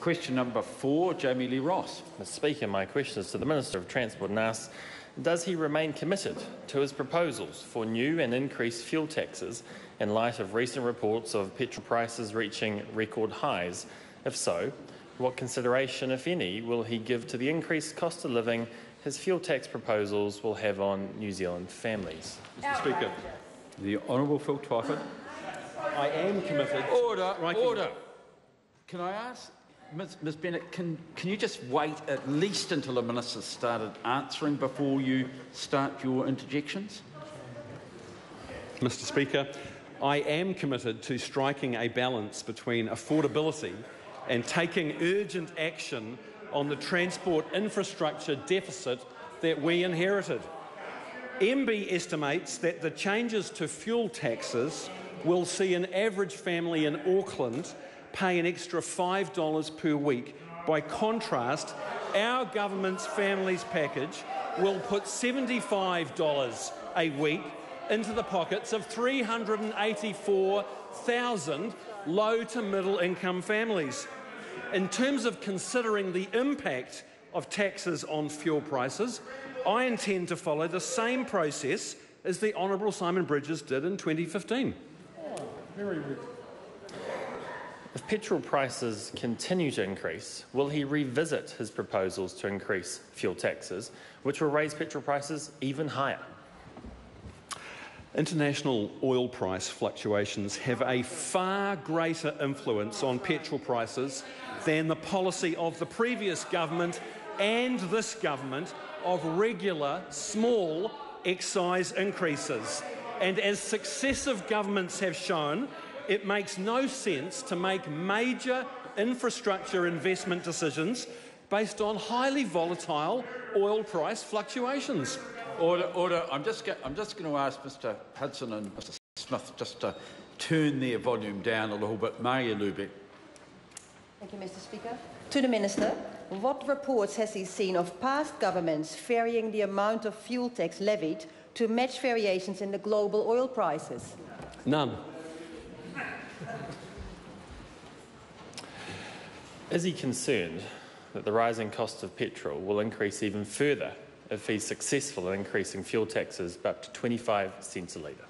Question number four, Jami-Lee Ross. Mr Speaker, my question is to the Minister of Transport and asks, does he remain committed to his proposals for new and increased fuel taxes in light of recent reports of petrol prices reaching record highs? If so, what consideration, if any, will he give to the increased cost of living his fuel tax proposals will have on New Zealand families? Mr Speaker, The Honourable Phil Twyford. I am committed. Order, striking- order. Can I ask, Ms, Ms Bennett, can, can you just wait at least until the Minister's started answering before you start your interjections? Mr Speaker, I am committed to striking a balance between affordability and taking urgent action on the transport infrastructure deficit that we inherited. MB estimates that the changes to fuel taxes will see an average family in Auckland pay an extra $5 per week. By contrast, our government's families package will put $75 a week into the pockets of 384,000 low to middle income families. In terms of considering the impact of taxes on fuel prices, I intend to follow the same process as the Honourable Simon Bridges did in 2015. If petrol prices continue to increase, will he revisit his proposals to increase fuel taxes, which will raise petrol prices even higher? International oil price fluctuations have a far greater influence on petrol prices than the policy of the previous government and this government of regular small excise increases. And as successive governments have shown, it makes no sense to make major infrastructure investment decisions based on highly volatile oil price fluctuations. Order, order. I'm just, go- I'm just going to ask Mr Hudson and Mr Smith just to turn their volume down a little bit. Marja Lubeck. Thank you, Mr. Speaker. To the Minister, what reports has he seen of past governments varying the amount of fuel tax levied to match variations in the global oil prices? None. Is he concerned that the rising cost of petrol will increase even further if he's successful in increasing fuel taxes by up to 25 cents a litre?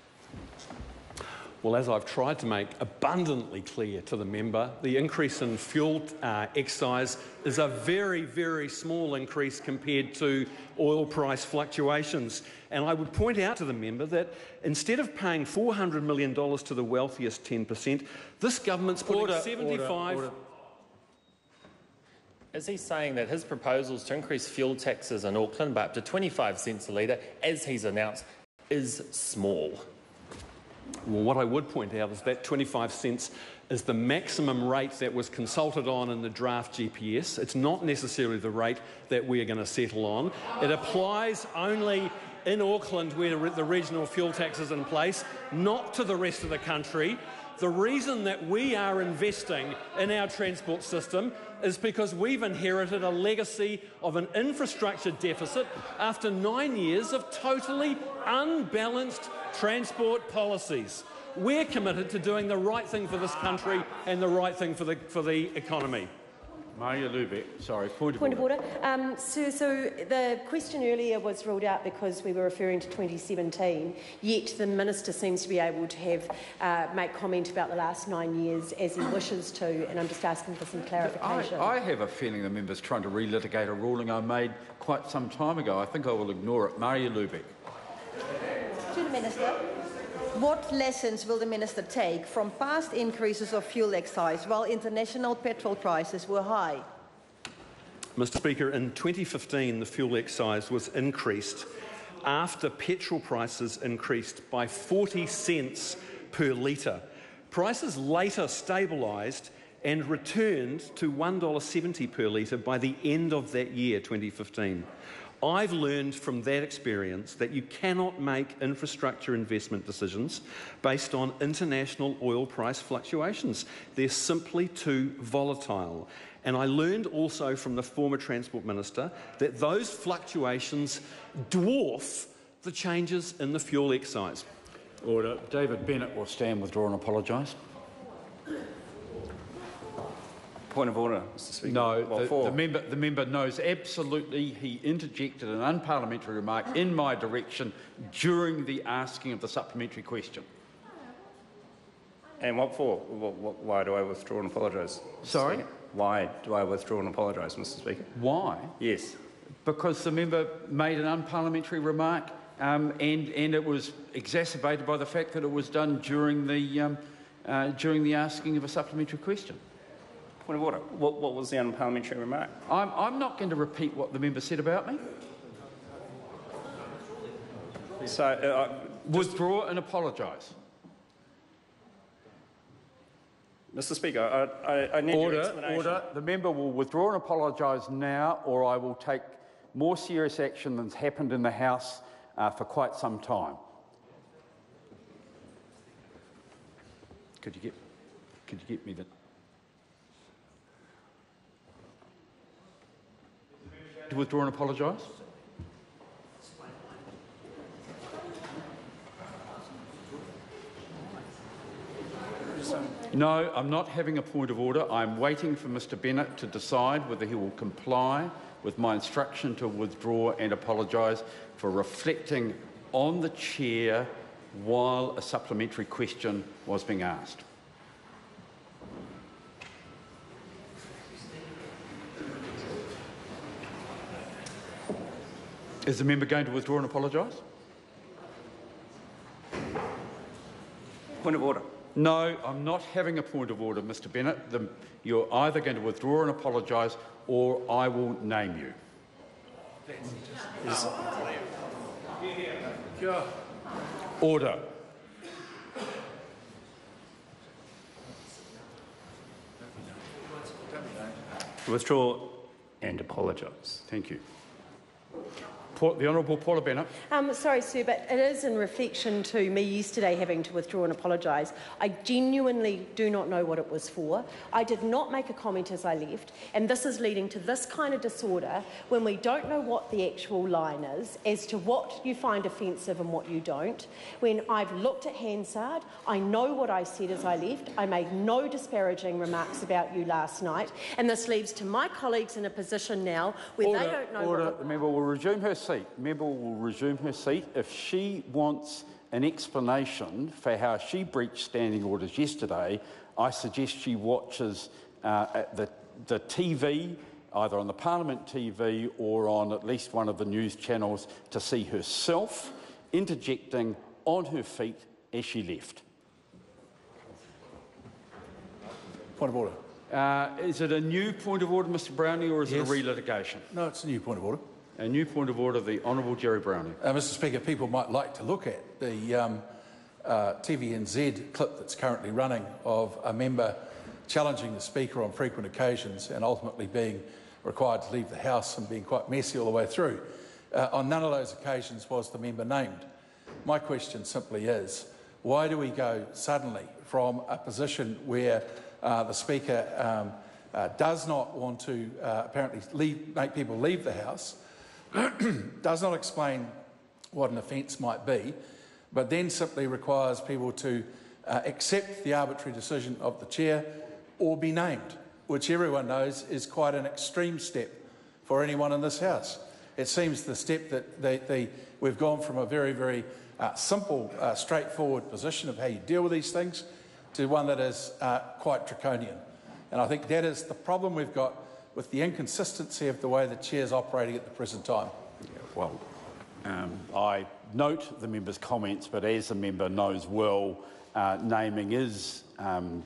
Well, as I've tried to make abundantly clear to the member, the increase in fuel uh, excise is a very, very small increase compared to oil price fluctuations. And I would point out to the member that instead of paying $400 million to the wealthiest 10%, this government's putting Order, 75 order, order. Is he saying that his proposals to increase fuel taxes in Auckland by up to 25 cents a litre, as he's announced, is small? Well, what I would point out is that 25 cents is the maximum rate that was consulted on in the draft GPS. It's not necessarily the rate that we are going to settle on. It applies only in Auckland where the regional fuel tax is in place, not to the rest of the country. The reason that we are investing in our transport system is because we've inherited a legacy of an infrastructure deficit after nine years of totally unbalanced transport policies. We're committed to doing the right thing for this country and the right thing for the, for the economy. Marja Lubeck. Sorry, point of Point of order. order. Um, so, so the question earlier was ruled out because we were referring to 2017, yet the Minister seems to be able to have uh, make comment about the last nine years as he wishes to, and I'm just asking for some I, clarification. I have a feeling the member's trying to relitigate a ruling I made quite some time ago. I think I will ignore it. Marja Lubeck. To the Minister, what lessons will the Minister take from past increases of fuel excise while international petrol prices were high? Mr. Speaker, in 2015, the fuel excise was increased after petrol prices increased by 40 cents per litre. Prices later stabilised and returned to $1.70 per litre by the end of that year, 2015. I've learned from that experience that you cannot make infrastructure investment decisions based on international oil price fluctuations. They're simply too volatile. And I learned also from the former Transport Minister that those fluctuations dwarf the changes in the fuel excise. Order. David Bennett will stand, withdraw and apologise. Point of order, Mr Speaker. No, Well, the, the, member, the member knows absolutely he interjected an unparliamentary remark in my direction during the asking of the supplementary question. And what for? Wh- wh- Why do I withdraw and apologise? Sorry? Speaker? Why do I withdraw and apologise, Mr Speaker? Why? Yes. Because the member made an unparliamentary remark um, and, and it was exacerbated by the fact that it was done during the, um, uh, during the asking of a supplementary question. Point of order. What, what was the unparliamentary remark? I'm, I'm not going to repeat what the member said about me. So, uh, Withdraw and apologise. Mr Speaker, I, I, I need your Order, explanation. order. The member will withdraw and apologise now, or I will take more serious action than's happened in the House uh, for quite some time. Could you get, could you get me the? To withdraw and apologise? No, I'm not having a point of order. I'm waiting for Mr Bennett to decide whether he will comply with my instruction to withdraw and apologise for reflecting on the chair while a supplementary question was being asked. Is the member going to withdraw and apologise? Point of order. No, I'm not having a point of order, Mr Bennett. The, you're either going to withdraw and apologise or I will name you. Order. Withdraw and apologise. Thank you. Paul, the Honourable Paula Bennett. Um, sorry, Sue, but it is in reflection to me yesterday having to withdraw and apologise. I genuinely do not know what it was for. I did not make a comment as I left, and this is leading to this kind of disorder when we don't know what the actual line is as to what you find offensive and what you don't. When I've looked at Hansard, I know what I said as I left. I made no disparaging remarks about you last night, and this leaves to my colleagues in a position now where order, they don't know order. what. The member will resume her seat. Member will resume her seat. If she wants an explanation for how she breached standing orders yesterday, I suggest she watches uh, at the, the TV, either on the Parliament TV or on at least one of the news channels, to see herself interjecting on her feet as she left. Point of order. Uh, is it a new point of order, Mr Brownlee, or is Yes. it a relitigation? No, it's a new point of order. A new point of order, the Honourable Gerry Brownlee. Uh, Mr Speaker, people might like to look at the um, uh, TVNZ clip that's currently running of a member challenging the Speaker on frequent occasions and ultimately being required to leave the House and being quite messy all the way through. Uh, on none of those occasions was the member named. My question simply is, why do we go suddenly from a position where uh, the Speaker um, uh, does not want to uh, apparently leave, make people leave the House, does not explain what an offence might be, but then simply requires people to uh, accept the arbitrary decision of the chair or be named, which everyone knows is quite an extreme step for anyone in this House. It seems the step that they, they, we've gone from a very, very uh, simple, uh, straightforward position of how you deal with these things to one that is uh, quite draconian. And I think that is the problem we've got with the inconsistency of the way the chair is operating at the present time. Well, um, I note the member's comments, but as the member knows well, uh, naming is, um,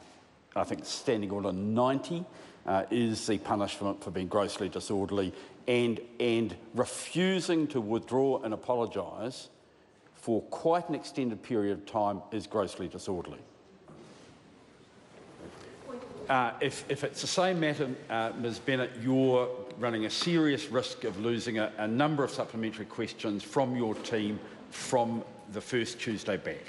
I think, standing order 90 uh, is the punishment for being grossly disorderly and, and refusing to withdraw and apologise for quite an extended period of time is grossly disorderly. Uh, if, if it's the same matter, uh, Ms. Bennett, you're running a serious risk of losing a, a number of supplementary questions from your team from the first Tuesday back.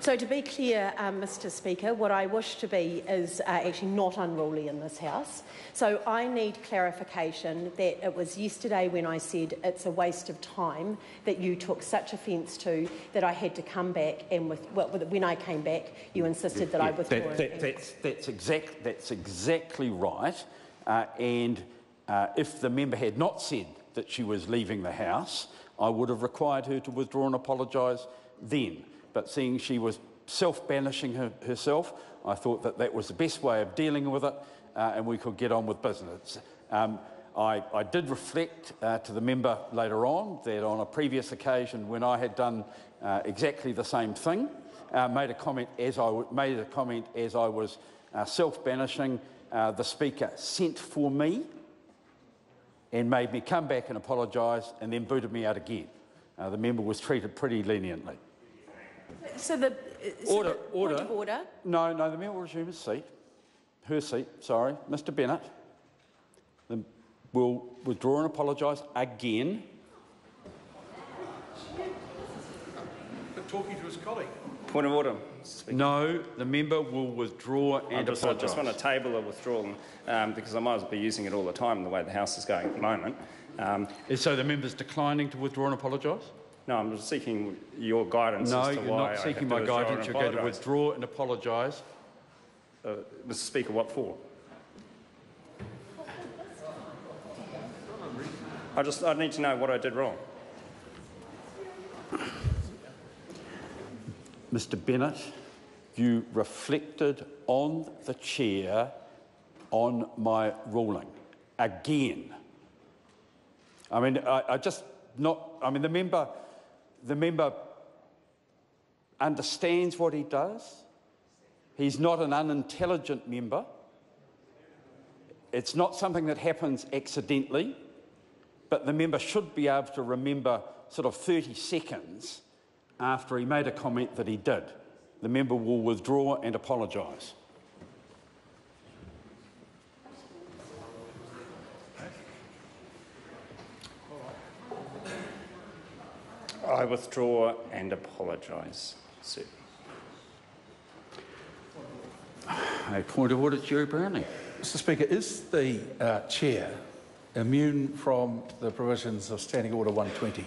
So, to be clear, um, Mr. Speaker, what I wish to be is uh, actually not unruly in this House. So, I need clarification that it was yesterday when I said it's a waste of time that you took such offence to that I had to come back and with, well, when I came back, you insisted that I withdraw. that- that- that's, that's, exact, that's exactly right. Uh, and uh, if the member had not said that she was leaving the House, I would have required her to withdraw and apologise then. But seeing she was self-banishing her, herself, I thought that that was the best way of dealing with it uh, and we could get on with business. Um, I, I did reflect uh, to the member later on that on a previous occasion when I had done uh, exactly the same thing, uh, made a comment as I made a comment as I was uh, self-banishing. Uh, the speaker sent for me and made me come back and apologise, and then booted me out again. Uh, the member was treated pretty leniently. So, the, so Order, the point order. of order. No, no, the member will resume his seat. Her seat, sorry, Mr. Bennett. The, will withdraw and apologise again. But talking to his colleague. Point of order. Mr. Speaker. No, the member will withdraw I and just, I just want to table a withdrawal um, because I might as well be using it all the time the way the House is going at the moment. Um, So the member's declining to withdraw and apologise? no, I'm just seeking your guidance No, as to you're why not I have seeking my guidance. You're going to withdraw and apologise. Uh, Mr. Speaker, what for? I just I need to know what I did wrong. Mr. Bennett, you reflected on the chair on my ruling again. I mean, I, I just not. I mean, the member, the member understands what he does. He's not an unintelligent member. It's not something that happens accidentally, but the member should be able to remember sort of 30 seconds after he made a comment that he did. The member will withdraw and apologise. I withdraw and apologise, sir. A point of order, Gerry Brownlee. Mr Speaker, is the uh, chair immune from the provisions of Standing Order 120?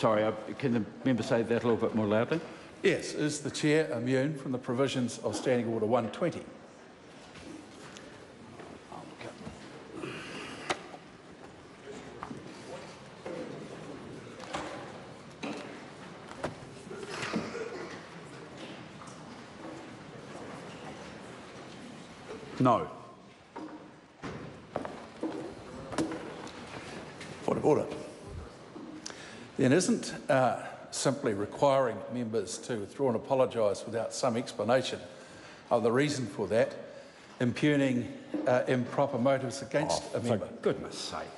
Sorry, I, can the member say that a little bit more loudly? Yes, is the chair immune from the provisions of Standing Order 120? No. Point of order. Then isn't uh, simply requiring members to withdraw and apologise without some explanation of the reason for that impugning uh, improper motives against a member? For goodness sake.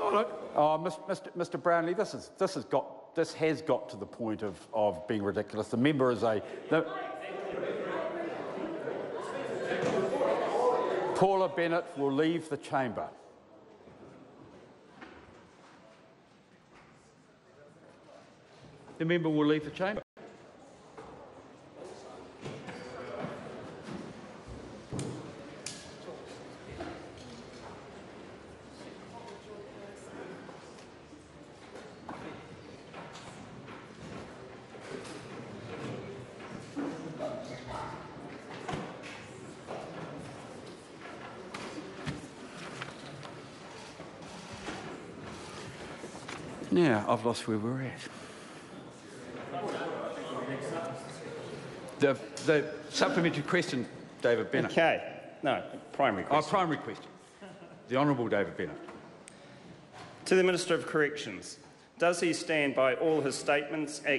Oh, look. Oh, Mr. Mr. Brownlee, this, is, this, has got, this has got to the point of, of being ridiculous. The member is a. The, Paula Bennett will leave the chamber. The member will leave the chamber. Now, I've lost where we're at. The, the supplementary question, David Bennett. Okay. No, primary Our question. primary question. The Honourable David Bennett. To the Minister of Corrections, does he stand by all his statements, actions,